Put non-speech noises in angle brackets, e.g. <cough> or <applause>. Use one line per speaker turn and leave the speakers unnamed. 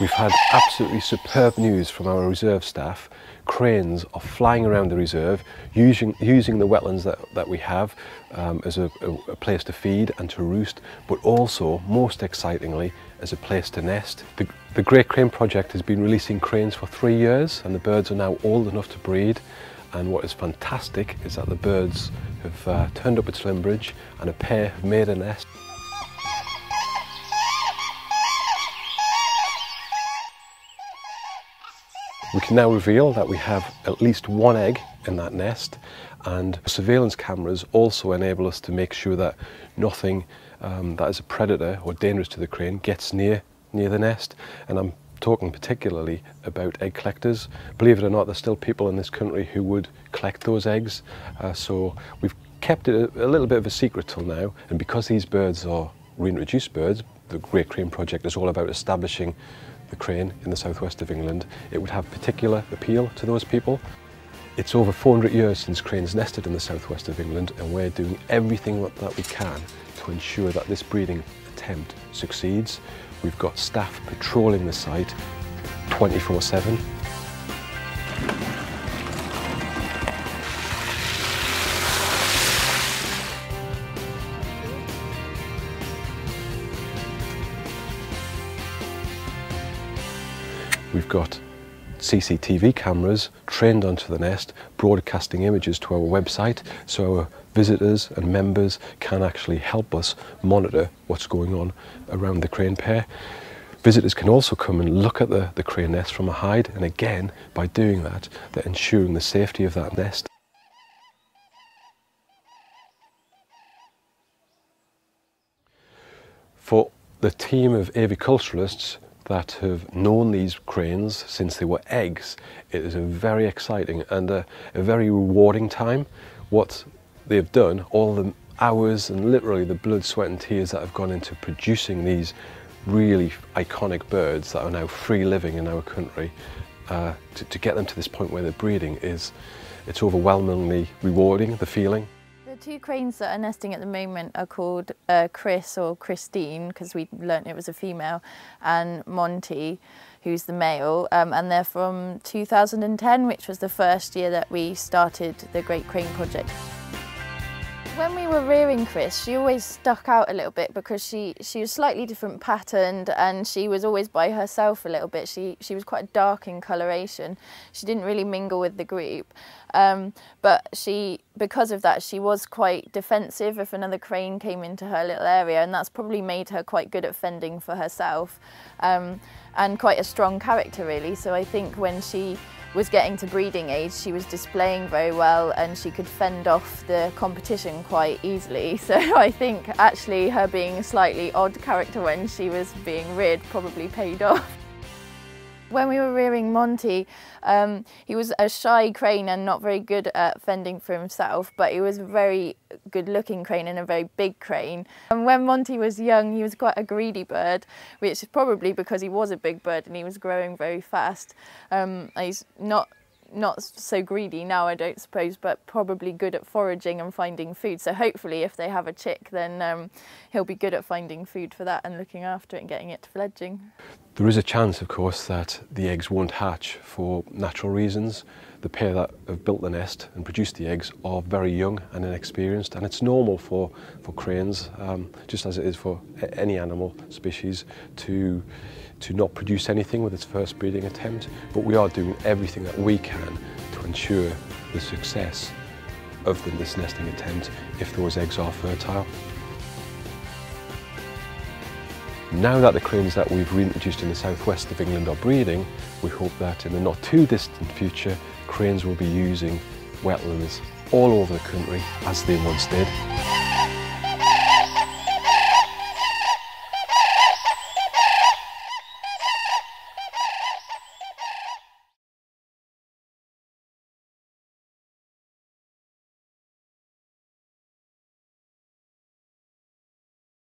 We've had absolutely superb news from our reserve staff. Cranes are flying around the reserve using, using the wetlands that, that we have um, as a, a, a place to feed and to roost, but also, most excitingly, as a place to nest. The, the Great Crane Project has been releasing cranes for three years and the birds are now old enough to breed. And what is fantastic is that the birds have uh, turned up at Slimbridge and a pair have made a nest. We can now reveal that we have at least one egg in that nest and surveillance cameras also enable us to make sure that nothing um, that is a predator or dangerous to the crane gets near near the nest and I'm talking particularly about egg collectors. Believe it or not, there's still people in this country who would collect those eggs. Uh, so we've kept it a, a, little bit of a secret till now. And because these birds are reintroduced birds, the Great Crane Project is all about establishing the crane in the southwest of England, it would have particular appeal to those people. It's over 400 years since cranes nested in the southwest of England and we're doing everything that we can to ensure that this breeding attempt succeeds. We've got staff patrolling the site 24 7 We've got CCTV cameras trained onto the nest, broadcasting images to our website so our visitors and members can actually help us monitor what's going on around the crane pair. Visitors can also come and look at the, the crane nest from a hide and again by doing that they're ensuring the safety of that nest. For the team of aviculturalists that have known these cranes since they were eggs. It is a very exciting and a, a very rewarding time. What they've done, all the hours and literally the blood, sweat and tears that have gone into producing these really iconic birds that are now free living in our country, uh, to, to get them to this point where they're breeding is, it's overwhelmingly rewarding, the feeling
two cranes that are nesting at the moment are called uh, Chris or Christine because we learnt it was a female and Monty who's the male um, and they're from 2010 which was the first year that we started the Great Crane Project. When we were rearing Chris, she always stuck out a little bit because she, she was slightly different patterned and she was always by herself a little bit. She, she was quite dark in coloration. She didn't really mingle with the group. Um, but she, because of that, she was quite defensive if another crane came into her little area and that's probably made her quite good at fending for herself um, and quite a strong character really. So I think when she was getting to breeding age, she was displaying very well and she could fend off the competition quite easily. <laughs> So I think actually her being a slightly odd character when she was being reared probably paid off. When we were rearing Monty, um, he was a shy crane and not very good at fending for himself, but he was a very good looking crane and a very big crane. And when Monty was young, he was quite a greedy bird, which is probably because he was a big bird and he was growing very fast. Um, he's not not so greedy now, I don't suppose, but probably good at foraging and finding food. So hopefully if they have a chick, then um, he'll be good at finding food for that and looking after it and getting it to fledging.
There is a chance, of course, that the eggs won't hatch for natural reasons. The pair that have built the nest and produced the eggs are very young and inexperienced, and it's normal for, for cranes, um, just as it is for any animal species, to to not produce anything with its first breeding attempt, but we are doing everything that we can to ensure the success of the, this nesting attempt if those eggs are fertile. Now that the cranes that we've reintroduced in the southwest of England are breeding, we hope that in the not too distant future, cranes will be using wetlands all over the country as they once did.